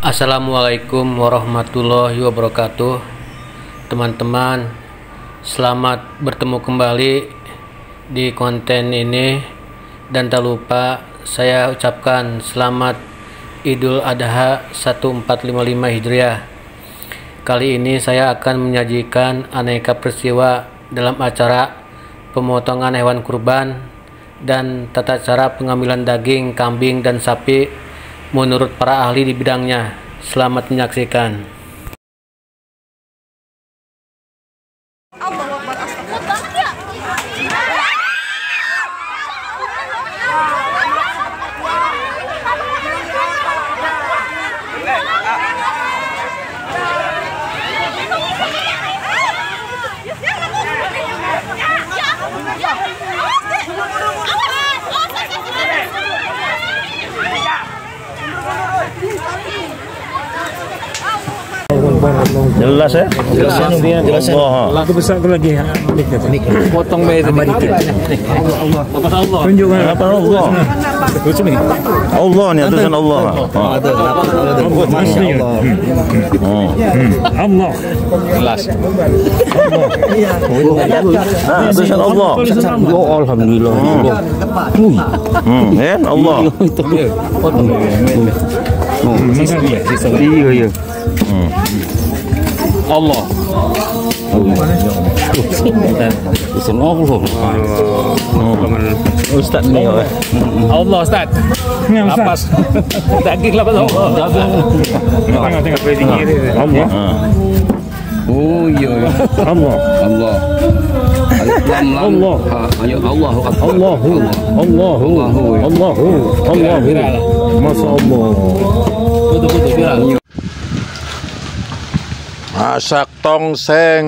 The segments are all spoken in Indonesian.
Assalamualaikum warahmatullahi wabarakatuh. Teman-teman Selamat bertemu kembali Di konten ini. Dan tak lupa Saya ucapkan selamat Idul Adha 1455 Hijriah. Kali ini saya akan menyajikan aneka peristiwa dalam acara pemotongan hewan kurban dan tata cara pengambilan daging kambing dan sapi menurut para ahli di bidangnya. Selamat menyaksikan. Jelas ya? Jelas ya. Jelas ya. Allah. Aku besar lagi ya. Potong bayi itu dikit. Tunjukkan Apa Allah? Lucu nih. Allah nih tulisan Allah. Masya Allah. Oh. Allah. Jelas. Nah, tulisan Allah. Oh, alhamdulillah. Hmm, kan Allah. Iya, iya. Allah. Tulisan Allah. Ustaz ya. Allah Ustaz. Lapas. Daging lapas Allah. Tengah tengah beli kiri. Allah. Ah. Oh iya. iya. Allah. Allah. Allah. Allah Akbar. Allahu. Allahu. Allahu. Allahu. Masya Allah. Betul-betul viral. Masak tongseng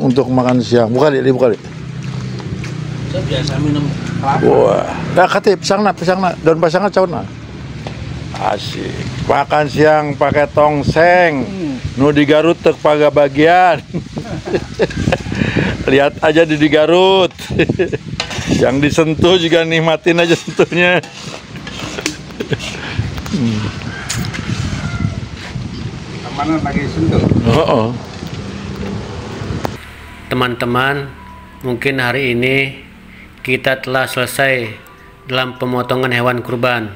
untuk makan siang. Buka di, buka di. Saya biasa minum Wah, dah kata pisang nak, pisang nak, daun pisangnya cawan nak. Asik. Makan siang pakai tongseng. Nu di Garut tek paga bagian. Lihat aja di di Garut. Yang disentuh juga nikmatin aja sentuhnya. Mana lagi sentuh? Oh, oh. Teman-teman, mungkin hari ini kita telah selesai dalam pemotongan hewan kurban.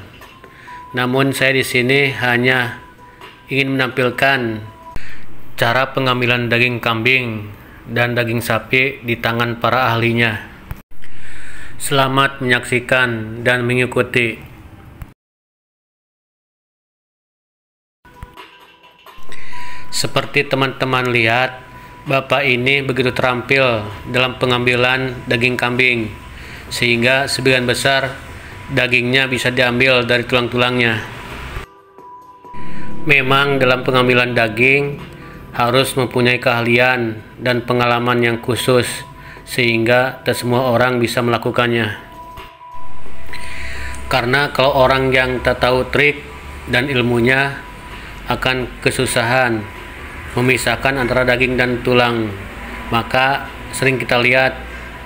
Namun saya di sini hanya ingin menampilkan cara pengambilan daging kambing dan daging sapi di tangan para ahlinya. Selamat menyaksikan dan mengikuti. Seperti teman-teman lihat, Bapak ini begitu terampil dalam pengambilan daging kambing, sehingga sebagian besar dagingnya bisa diambil dari tulang-tulangnya. Memang dalam pengambilan daging harus mempunyai keahlian dan pengalaman yang khusus, sehingga tak semua orang bisa melakukannya. Karena kalau orang yang tak tahu trik dan ilmunya akan kesusahan memisahkan antara daging dan tulang. Maka sering kita lihat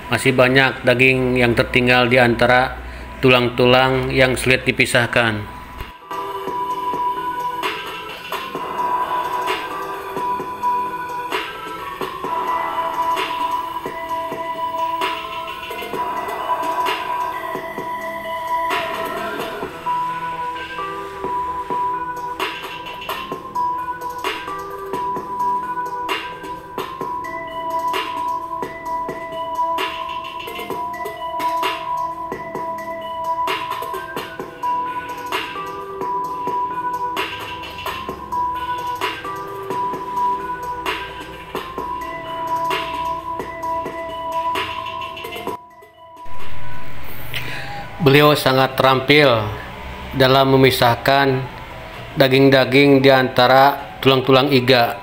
masih banyak daging yang tertinggal di antara tulang-tulang yang sulit dipisahkan. Beliau sangat terampil dalam memisahkan daging-daging di antara tulang-tulang iga.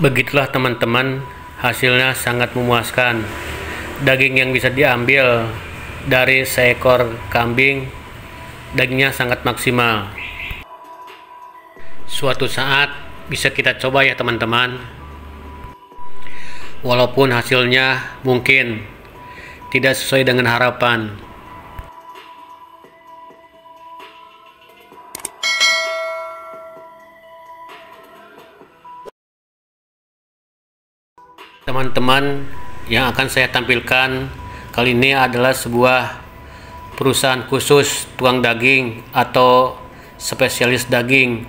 Begitulah teman-teman Hasilnya sangat memuaskan. Daging yang bisa diambil dari seekor kambing, dagingnya sangat maksimal. Suatu saat bisa kita coba ya teman-teman. Walaupun hasilnya mungkin tidak sesuai dengan harapan. Teman-teman, yang akan saya tampilkan kali ini adalah sebuah perusahaan khusus tukang daging atau spesialis daging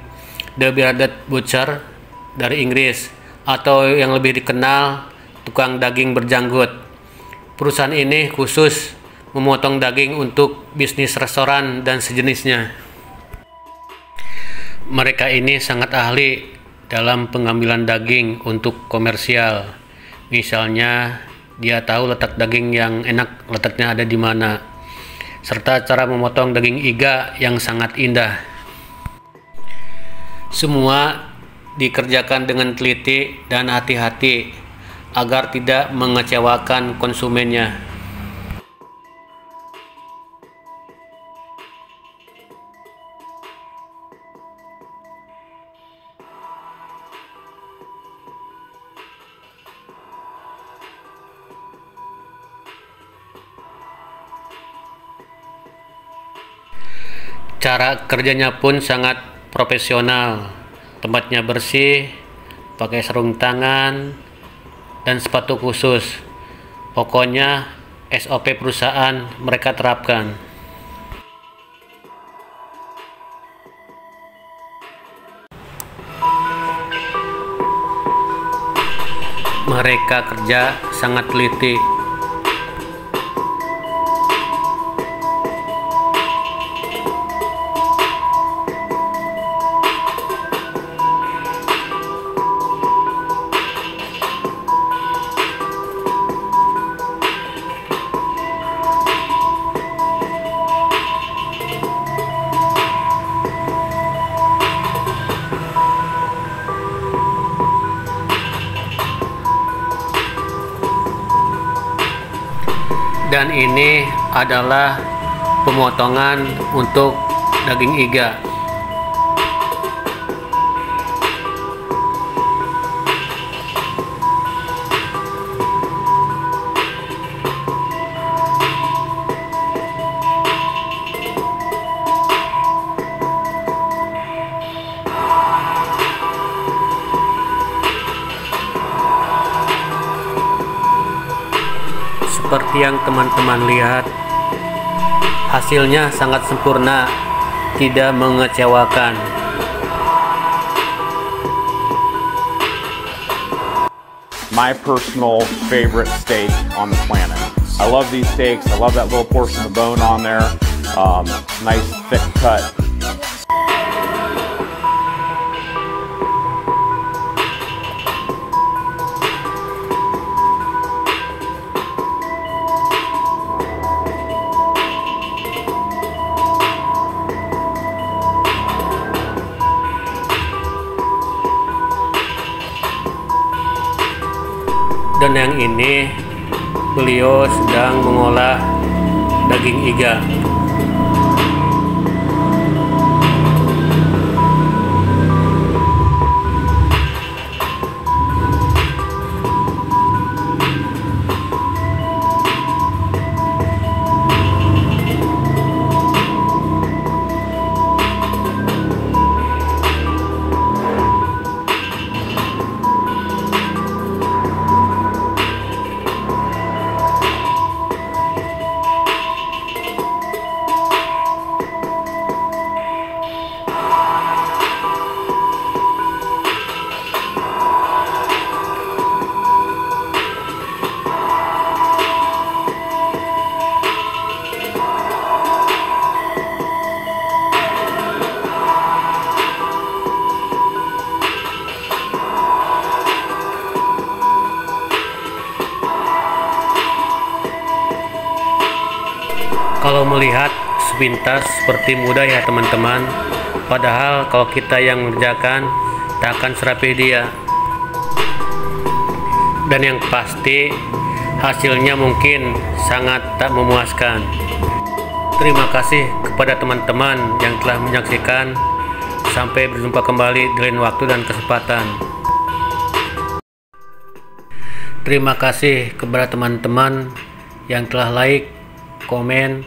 The Bearded Butcher dari Inggris atau yang lebih dikenal tukang daging berjanggut. Perusahaan ini khusus memotong daging untuk bisnis restoran dan sejenisnya. Mereka ini sangat ahli dalam pengambilan daging untuk komersial. Misalnya, dia tahu letak daging yang enak letaknya ada di mana, serta cara memotong daging iga yang sangat indah. Semua dikerjakan dengan teliti dan hati-hati agar tidak mengecewakan konsumennya. Cara kerjanya pun sangat profesional. Tempatnya bersih, pakai sarung tangan, dan sepatu khusus. Pokoknya SOP perusahaan mereka terapkan. Mereka kerja sangat teliti. Dan ini adalah pemotongan untuk daging iga seperti yang teman-teman lihat hasilnya sangat sempurna tidak mengecewakan my personal favorite steak on the planet. I love these steaks. I love that little portion of bone on there. Um, nice thick cut. Yang ini beliau sedang mengolah daging iga melihat sepintas seperti mudah ya teman-teman padahal kalau kita yang mengerjakan tak akan serapi dia dan yang pasti hasilnya mungkin sangat tak memuaskan. Terima kasih kepada teman-teman yang telah menyaksikan. Sampai berjumpa kembali di lain waktu dan kesempatan. Terima kasih kepada teman-teman yang telah like, komen,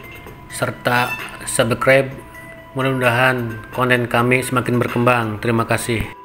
serta subscribe. Mudah-mudahan konten kami semakin berkembang. Terima kasih.